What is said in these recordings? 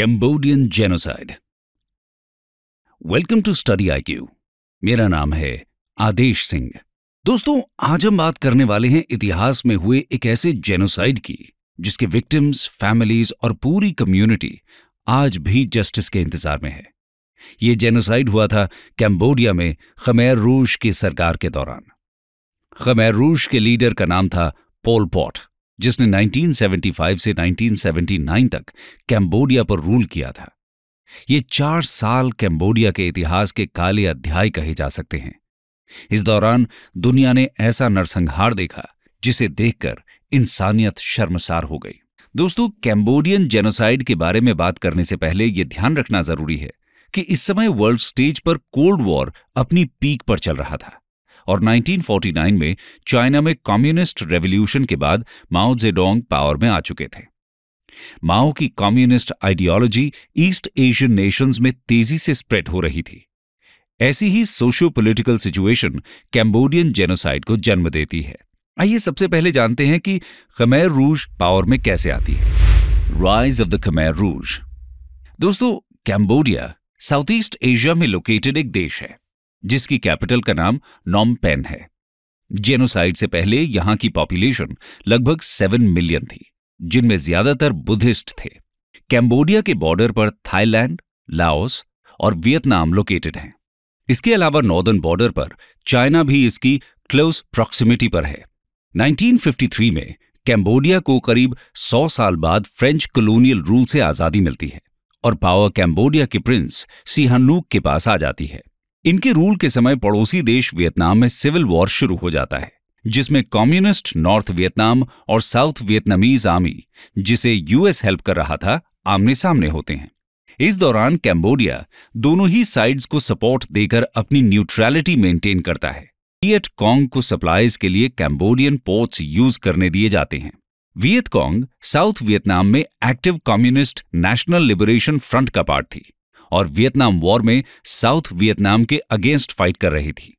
Cambodian genocide welcome to study IQ मेरा नाम है आदेश सिंह। दोस्तों, आज हम बात करने वाले हैं इतिहास में हुए एक ऐसे जेनोसाइड की, जिसके विक्टिम्स फैमिलीज़ और पूरी कम्युनिटी आज भी जस्टिस के इंतज़ार में है। ये जेनोसाइड हुआ था कैम्बोडिया में खमेर रूश की सरकार के दौरान। खमेर रूश के लीडर का नाम था पोल पॉट जिसने 1975 से 1979 तक कैम्बोडिया पर रूल किया था। ये चार साल कैम्बोडिया के इतिहास के काले अध्याय कहे जा सकते हैं। इस दौरान दुनिया ने ऐसा नरसंहार देखा, जिसे देखकर इंसानियत शर्मसार हो गई। दोस्तों, कैम्बोडियन जेनोसाइड के बारे में बात करने से पहले यह ध्यान रखना ज़रूरी है कि इस समय वर्ल्ड स्टेज पर कोल्ड वॉर अपनी पीक पर चल रहा था। और 1949 में चाइना में कम्युनिस्ट रेवोल्यूशन के बाद माओ जेडोंग पावर में आ चुके थे। माओ की communist ideology East Asian nations में तेज़ी से स्प्रेड हो रही थी। ऐसी ही socio political situation Cambodian genocide को जन्म देती है। आइए सबसे पहले जानते हैं कि खमेर रूज पावर में कैसे आती है। Rise of the Khmer Rouge दोस्तों, कैम्बोडिया साउथ ईस्ट एशिया में लोकेटेड एक देश है। जिसकी कैपिटल का नाम नॉमपेन है। जेनोसाइड से पहले यहाँ की पॉपुलेशन लगभग सेवन मिलियन थी, जिनमें ज़्यादातर बुद्धिस्ट थे। कैम्बोडिया के बॉर्डर पर थाईलैंड लाओस और वियतनाम लोकेटेड हैं। इसके अलावा नॉर्दर्न बॉर्डर पर चाइना भी इसकी क्लोज प्रॉक्सिमिटी पर है। 1953 में कैम्बोडिया को करीब 100 साल बाद फ्रेंच कॉलोनियल रूल से आज़ादी मिलती है और पावर कैम्बोडिया के प्रिंस सिहानूक के पास आ जाती है। इनके रूल के समय पड़ोसी देश वियतनाम में सिविल वॉर शुरू हो जाता है, जिसमें कम्युनिस्ट नॉर्थ वियतनाम और साउथ वियतनामीज आर्मी, जिसे यूएस हेल्प कर रहा था आमने सामने होते हैं। इस दौरान कैम्बोडिया दोनों ही साइड्स को सपोर्ट देकर अपनी न्यूट्रैलिटी मेंटेन करता है। वियत कॉन्ग को सप्लाईज के लिए कैम्बोडियन पोर्ट्स यूज़ करने दिए जाते हैं। वियत साउथ वियतनाम में active communist national liberation front का पार्ट थी। और वियतनाम वॉर में साउथ वियतनाम के अगेंस्ट फाइट कर रही थी।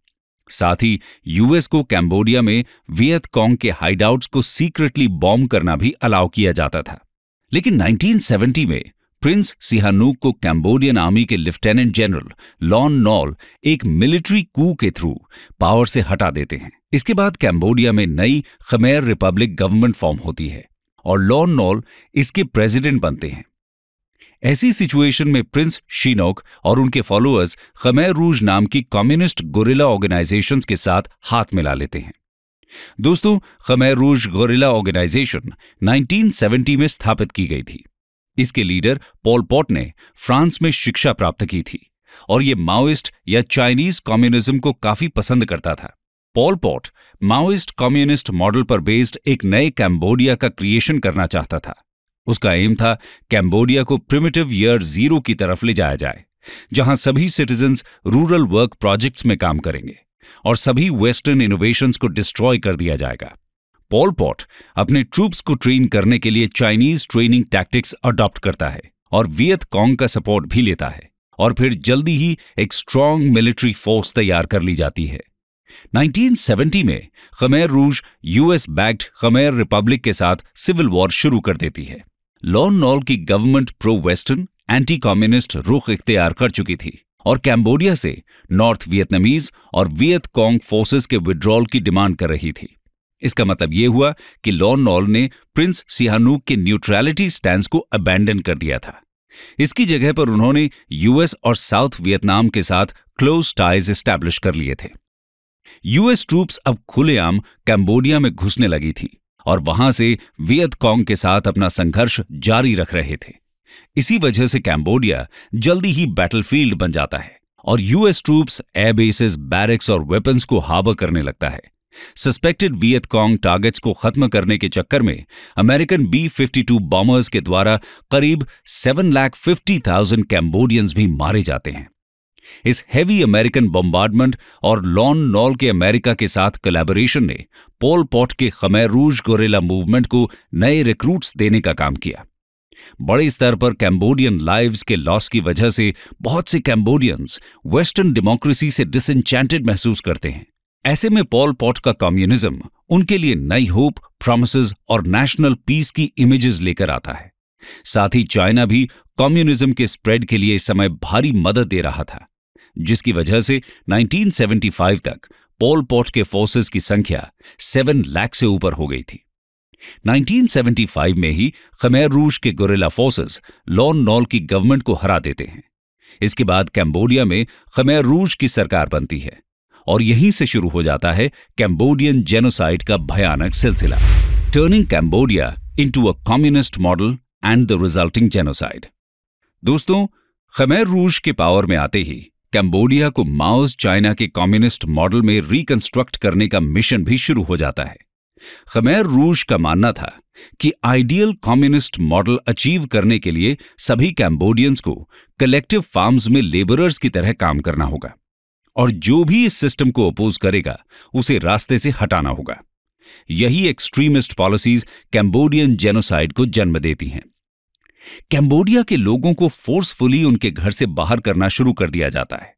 साथ ही यूएस को कैम्बोडिया में वियत कॉन्ग के हाइडआउट्स को सीक्रेटली बॉम्ब करना भी अलाउ किया जाता था। लेकिन 1970 में प्रिंस सिहानूक को कैम्बोडियन आर्मी के लेफ्टिनेंट जनरल लॉन नॉल एक मिलिट्री कू के थ्रू पावर से हटा देते हैं। इसके बाद कैम्बोडिया में नई खमेर रिपब्लिक गवर्नमेंट फॉर्म होती है और लॉन नॉल इसके प्रेसिडेंट बनते हैं। ऐसी सिचुएशन में प्रिंस शीनोक और उनके फॉलोअर्स खमेर रूज नाम की कम्युनिस्ट गोरिल्ला ऑर्गेनाइजेशंस के साथ हाथ मिला लेते हैं। दोस्तों खमेर रूज गोरिल्ला ऑर्गेनाइजेशन 1970 में स्थापित की गई थी। इसके लीडर पॉल पॉट ने फ्रांस में शिक्षा प्राप्त की थी और ये माओइस्ट या चाइनीज़ कम्युनिज्म को काफ़ी पसंद करता था। Pol Pot Maoist communist model पर बेस्ड एक नए कैम्बोडिया का क्रिएशन करना चाहता था। उसका एम था कैम्बोडिया को प्रिमिटिव ईयर ज़ीरो की तरफ़ ले जाया जाए, जहाँ सभी सिटीजन्स रूरल वर्क प्रोजेक्ट्स में काम करेंगे और सभी वेस्टर्न इनोवेशंस को डिस्ट्रॉय कर दिया जाएगा। पॉल पॉट अपने ट्रूप्स को ट्रेन करने के लिए चाइनीज़ ट्रेनिंग टैक्टिक्स अडॉप्ट करता है और वियत कॉन्ग का सपोर्ट भी लेता है और फिर जल्दी ही एक स्ट्रांग मिलिट्री फोर्स तैयार कर ली जाती है। 1970 में Khmer Rouge US backed Khmer Republic के साथ सिविल वॉर शुरू कर देती है। लॉन नॉल की government pro western anti communist रुख इख्तियार कर चुकी थी और कैम्बोडिया से नॉर्थ वियतनामीज और वियत कॉन्ग फोर्सेस के विड्रॉल की डिमांड कर रही थी। इसका मतलब यह हुआ कि लॉन नॉल ने प्रिंस सिहानूक के न्यूट्रैलिटी स्टैंड को अबैंडन कर दिया था। इसकी जगह पर उन्होंने यूएस और साउथ वियतनाम के साथ क्लोज टाइज एस्टैब्लिश कर लिए थे। यूएस ट्रूप्स अब खुलेआम कैम्बोडिया में घुसने लगी थी। और वहाँ से वियत कॉन्ग के साथ अपना संघर्ष जारी रख रहे थे। इसी वजह से कैम्बोडिया जल्दी ही बैटलफील्ड बन जाता है और US troops air bases barracks और वेपन्स को हार्बर करने लगता है। सस्पेक्टेड वियत कॉन्ग टारगेट्स को खत्म करने के चक्कर में American B fifty two bombers के द्वारा करीब seven lakh fifty thousand Cambodians भी मारे जाते हैं। इस हैवी अमेरिकन बम्बार्डमेंट और लॉन नॉल के अमेरिका के साथ कलेबोरेशन ने पोल पॉट के खमेर रूज गोरेला मूवमेंट को नए रिक्रूट्स देने का काम किया। बड़े स्तर पर कैम्बोडियन लाइव्स के लॉस की वजह से बहुत से कैम्बोडियंस वेस्टर्न डेमोक्रेसी से डिसएंचेंटेड महसूस करते हैं। ऐसे में पॉल पॉट का कम्युनिज्म उनके लिए नई होप प्रोमिस और नेशनल पीस की इमेजेस लेकर आता है। साथ ही चाइना भी कम्युनिज्म के स्प्रेड के लिए इस समय भारी मदद दे रहा था। जिसकी वजह से 1975 तक पोल पॉट के फोर्सेस की संख्या 7 लाख से ऊपर हो गई थी। 1975 में ही खमेर रूश के गोरेला फोर्सेस लॉन नॉल की गवर्नमेंट को हरा देते हैं। इसके बाद कैम्बोडिया में खमेर रूश की सरकार बनती है और यहीं से शुरू हो जाता है कैम्बोडियन जेनोसाइड का भयानक सिलसिला। Turning Cambodia into a communist model and the resulting genocide दोस्तों, खमेर रूश के पावर में आते ही कैम्बोडिया को माओस चाइना के कम्युनिस्ट मॉडल में रिकंस्ट्रक्ट करने का मिशन भी शुरू हो जाता है। खमेर रूश का मानना था कि आइडियल कम्युनिस्ट मॉडल अचीव करने के लिए सभी कैम्बोडियंस को कलेक्टिव फार्म्स में लेबरर्स की तरह काम करना होगा और जो भी इस सिस्टम को अपोज करेगा, उसे रास्ते से हटाना होगा। यही एक्सट्रीमिस्ट पॉलिसीज़ कैम्बोडियन जेनोसाइड को जन्म देती हैं। कैम्बोडिया के लोगों को फोर्सफुली उनके घर से बाहर करना शुरू कर दिया जाता है।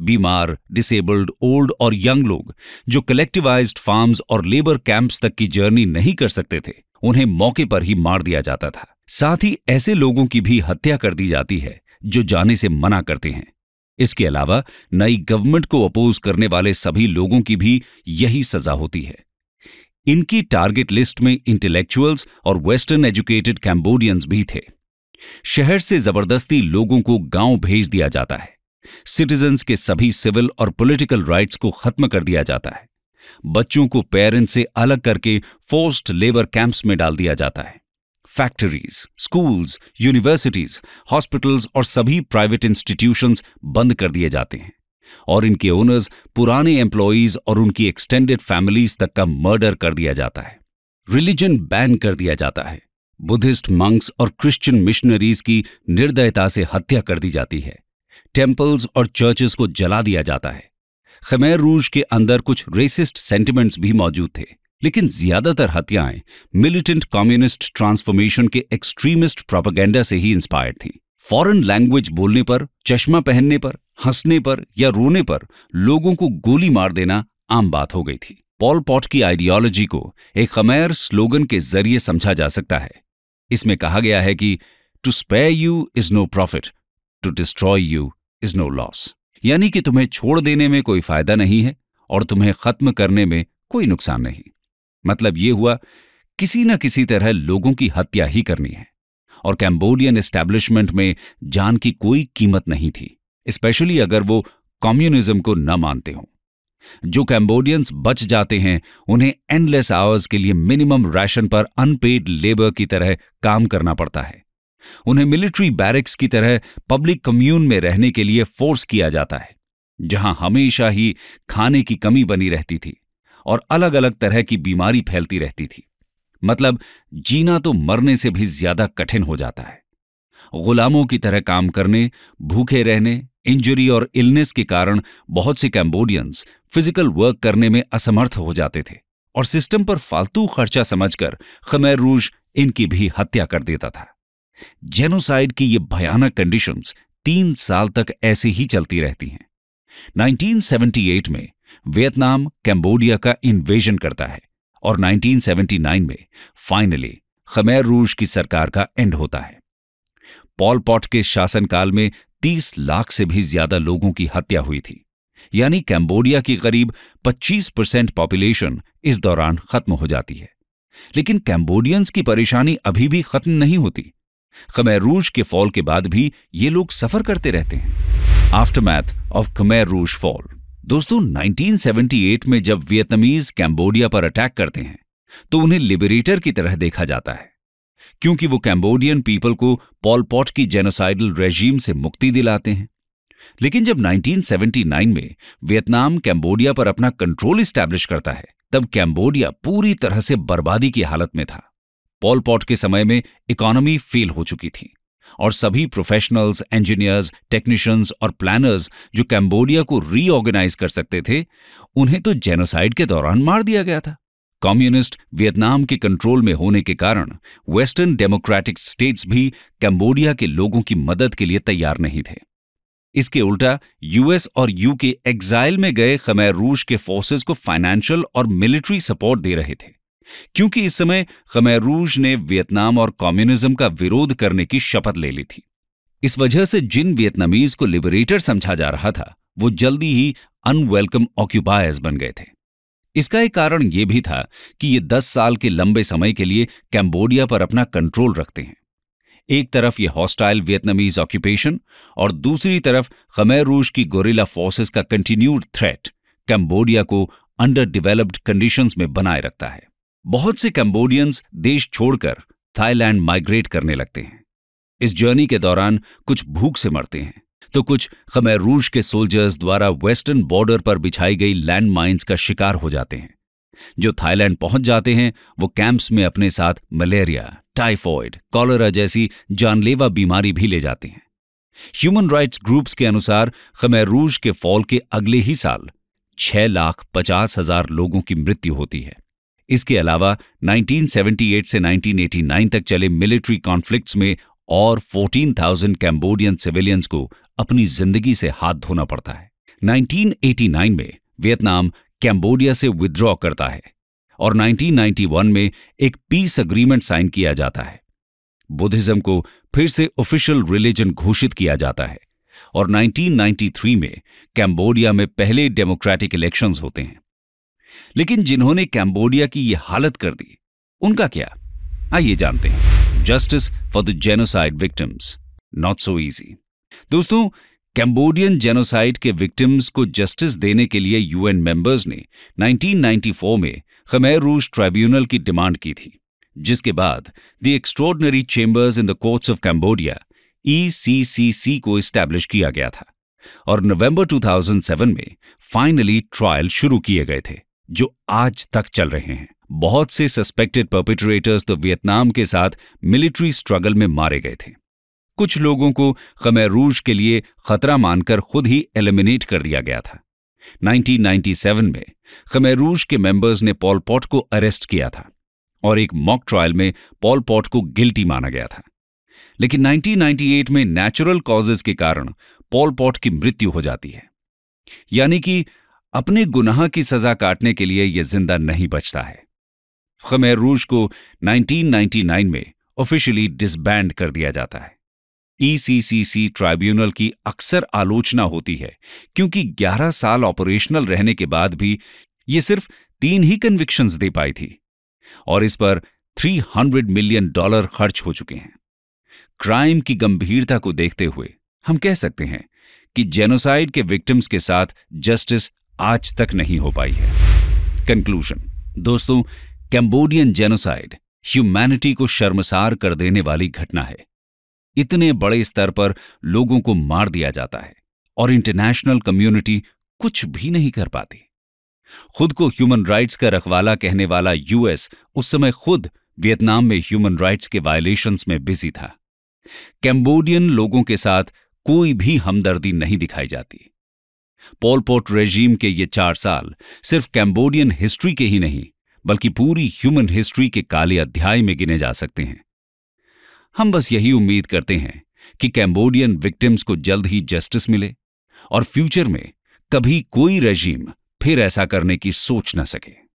बीमार डिसेबल्ड ओल्ड और यंग लोग, जो कलेक्टिवाइज्ड फार्म्स और लेबर कैंप्स तक की जर्नी नहीं कर सकते थे, उन्हें मौके पर ही मार दिया जाता था। साथ ही ऐसे लोगों की भी हत्या कर दी जाती है, जो जाने से मना करते हैं। इसके अलावा, नई गवर्नमेंट को अपोज करने वाले सभी लोगों की भी यही सजा होती है। इनकी टारगेट लिस्ट में इंटेलेक्चुअल्स और वेस्टर्न एजुकेटेड कैम्बोडियंस भी थे। शहर से ज़बरदस्ती लोगों को गाँव भेज दिया जाता है। सिटीजन्स के सभी सिविल और पॉलिटिकल राइट्स को खत्म कर दिया जाता है। बच्चों को पेरेंट्स से अलग करके फोर्स्ड लेबर कैंप्स में डाल दिया जाता है। फैक्ट्रीज, स्कूल्स, यूनिवर्सिटीज, हॉस्पिटल्स और सभी प्राइवेट इंस्टीट्यूशंस बंद कर दिए जाते हैं। और इनके ओनर्स, पुराने एम्प्लॉयज़ और उनकी एक्सटेंडेड फैमिलीज़ तक का मर्डर कर दिया जाता है। रिलीजन बैन कर दिया जाता है। बुद्धिस्ट मंक्स और क्रिश्चियन मिशनरीज की निर्दयता से हत्या कर दी जाती है। टेम्पल्स और चर्चेस को जला दिया जाता है। खमेर रूज के अंदर कुछ रेसिस्ट सेंटिमेंट्स भी मौजूद थे, लेकिन ज़्यादातर हत्याएँ मिलिटेंट कम्युनिस्ट ट्रांसफॉर्मेशन के एक्सट्रीमिस्ट प्रोपेगेंडा से ही इंस्पायर्ड थी। फॉरेन लैंग्वेज बोलने पर, चश्मा पहनने पर, हंसने पर या रोने पर लोगों को गोली मार देना आम बात हो गई थी। पॉल पॉट की आइडियोलॉजी को एक खमैर स्लोगन के ज़रिए समझा जा सकता है। इसमें कहा गया है कि to spare you is no profit to destroy you is no loss यानी कि तुम्हें छोड़ देने में कोई फ़ायदा नहीं है और तुम्हें खत्म करने में कोई नुकसान नहीं। मतलब ये हुआ, किसी न किसी तरह लोगों की हत्या ही करनी है और कैम्बोडियन एस्टैब्लिशमेंट में जान की कोई कीमत नहीं थी, स्पेशली अगर वो कम्युनिज्म को न मानते हों। जो कैम्बोडियंस बच जाते हैं, उन्हें एंडलेस आवर्स के लिए मिनिमम राशन पर अनपेड लेबर की तरह काम करना पड़ता है। उन्हें मिलिट्री बैरिक्स की तरह पब्लिक कम्यून में रहने के लिए फोर्स किया जाता है, जहाँ हमेशा ही खाने की कमी बनी रहती थी और अलग अलग तरह की बीमारी फैलती रहती थी। मतलब जीना तो मरने से भी ज़्यादा कठिन हो जाता है। गुलामों की तरह काम करने, भूखे रहने इंजरी और इलनेस के कारण बहुत से कैम्बोडियंस फ़िज़िकल वर्क करने में असमर्थ हो जाते थे और सिस्टम पर फालतू खर्चा समझकर खमेर रूज इनकी भी हत्या कर देता था। जेनोसाइड की ये भयानक कंडीशंस तीन साल तक ऐसे ही चलती रहती हैं। 1978 में वियतनाम कैम्बोडिया का इन्वेजन करता है और 1979 में फाइनली खमेर रूज की सरकार का एंड होता है। पॉल पॉट के शासनकाल में 30 लाख से भी ज़्यादा लोगों की हत्या हुई थी। यानी कैम्बोडिया की करीब 25 परसेंट पॉपुलेशन इस दौरान खत्म हो जाती है। लेकिन कैम्बोडियंस की परेशानी अभी भी खत्म नहीं होती। खमैर रूज के फॉल के बाद भी ये लोग सफ़र करते रहते हैं। Aftermath of Khmer Rouge fall दोस्तों 1978 में जब वियतनामीज कैम्बोडिया पर अटैक करते हैं तो उन्हें लिबरेटर की तरह देखा जाता है। क्योंकि वो कैम्बोडियन पीपल को पॉल पॉट की जेनोसाइडल रेजीम से मुक्ति दिलाते हैं। लेकिन जब 1979 में वियतनाम कैम्बोडिया पर अपना कंट्रोल स्टैब्लिश करता है, तब कैम्बोडिया पूरी तरह से बर्बादी की हालत में था। पॉल पॉट के समय में इकोनॉमी फेल हो चुकी थी और सभी प्रोफेशनल्स इंजीनियर्स टेक्नीशियंस और प्लानर्स जो कैम्बोडिया को रीऑर्गेनाइज कर सकते थे, उन्हें तो जेनोसाइड के दौरान मार दिया गया था। कम्युनिस्ट वियतनाम के कंट्रोल में होने के कारण वेस्टर्न डेमोक्रेटिक स्टेट्स भी कैम्बोडिया के लोगों की मदद के लिए तैयार नहीं थे। इसके उल्टा यूएस और यूके एग्जाइल में गए खमैर रूस के फोर्सेस को फाइनेंशियल और मिलिट्री सपोर्ट दे रहे थे, क्योंकि इस समय खमैर रूज ने वियतनाम और कम्युनिज्म का विरोध करने की शपथ ले ली थी। इस वजह से जिन वियतनामीज को लिबरेटर समझा जा रहा था, वो जल्दी ही अनवेलकम ऑक्यूपायर्स बन गए थे। इसका एक कारण यह भी था कि ये दस साल के लंबे समय के लिए कैम्बोडिया पर अपना कंट्रोल रखते हैं। एक तरफ़ ये हॉस्टाइल वियतनामीज ऑक्यूपेशन और दूसरी तरफ़ खमैर रूज की गोरिल्ला फोर्सेस का कंटिन्यूड थ्रेट कैम्बोडिया को अंडर डिवेलप्ड कंडीशंस में बनाए रखता है। बहुत से कैम्बोडियंस देश छोड़कर थाईलैंड माइग्रेट करने लगते हैं। इस जर्नी के दौरान कुछ भूख से मरते हैं। तो कुछ खमैर रूज के सोल्जर्स द्वारा वेस्टर्न बॉर्डर पर बिछाई गई लैंड का शिकार हो जाते हैं। जो थाईलैंड पहुँच जाते हैं, वो कैंप्स में अपने साथ मलेरिया, टाइफॉइड, कॉलरा जैसी जानलेवा बीमारी भी ले जाते हैं। ह्यूमन राइट्स ग्रुप्स के अनुसार खमैर रूज के फॉल के अगले ही साल छह लाख पचास हज़ार लोगों की मृत्यु होती है। इसके अलावा 1978 से 1989 तक चले मिलिट्री कॉन्फ्लिक्ट्स में और 14,000 कैम्बोडियन सिविलियंस को अपनी ज़िंदगी से हाथ धोना पड़ता है। 1989 में वियतनाम कैम्बोडिया से विद्रॉ करता है और 1991 में एक पीस अग्रीमेंट साइन किया जाता है। बुद्धिज्म को फिर से ऑफिशियल रिलीजन घोषित किया जाता है और 1993 में कैम्बोडिया में पहले डेमोक्रेटिक इलेक्शंस होते हैं। लेकिन जिन्होंने कैम्बोडिया की यह हालत कर दी उनका क्या? आइए जानते हैं। Justice for the genocide victims not so easy दोस्तों कैम्बोडियन जेनोसाइड के विक्टिम्स को जस्टिस देने के लिए यूएन मेंबर्स ने 1994 में खमेर रूज ट्राइब्यूनल की डिमांड की थी, जिसके बाद the extraordinary chambers in the courts of Cambodia ECCC को स्टैब्लिश किया गया था और नवंबर 2007 में फाइनली ट्रायल शुरू किए गए थे, जो आज तक चल रहे हैं। बहुत से सस्पेक्टेड परपिट्रेटर्स तो वियतनाम के साथ मिलिट्री स्ट्रगल में मारे गए थे। कुछ लोगों को खमैर रूज के लिए खतरा मानकर खुद ही एलिमिनेट कर दिया गया था। 1997 में खमैर रूज के मेंबर्स ने पॉल पॉट को अरेस्ट किया था और एक मॉक ट्रायल में पॉल पॉट को गिल्टी माना गया था। लेकिन 1998 में नेचुरल कॉजेज के कारण पॉल पॉट की मृत्यु हो जाती है। यानी कि अपने गुनाह की सजा काटने के लिए यह ज़िंदा नहीं बचता है। खमेर रूज को 1999 में ऑफिशियली डिसबैंड कर दिया जाता है। ईसीसीसी e ट्राइब्यूनल की अक्सर आलोचना होती है, क्योंकि 11 साल ऑपरेशनल रहने के बाद भी ये सिर्फ़ तीन ही कन्विक्शंस दे पाई थी, और इस पर 300 मिलियन डॉलर खर्च हो चुके हैं। क्राइम की गंभीरता को देखते हुए हम कह सकते हैं कि जेनोसाइड के विक्टिम्स के साथ जस्टिस आज तक नहीं हो पाई है। कंक्लूजन दोस्तों कैम्बोडियन जेनोसाइड ह्यूमैनिटी को शर्मसार कर देने वाली घटना है। इतने बड़े स्तर पर लोगों को मार दिया जाता है और इंटरनेशनल कम्युनिटी कुछ भी नहीं कर पाती। खुद को ह्यूमन राइट्स का रखवाला कहने वाला यूएस उस समय खुद वियतनाम में ह्यूमन राइट्स के वायलेशंस में बिज़ी था। कैम्बोडियन लोगों के साथ कोई भी हमदर्दी नहीं दिखाई जाती। पोलपोर्ट रेजीम के ये चार साल सिर्फ़ कैम्बोडियन हिस्ट्री के ही नहीं बल्कि पूरी ह्यूमन हिस्ट्री के काले अध्याय में गिने जा सकते हैं। हम बस यही उम्मीद करते हैं कि कैम्बोडियन विक्टिम्स को जल्द ही जस्टिस मिले और फ्यूचर में कभी कोई रेजीम फिर ऐसा करने की सोच न सके।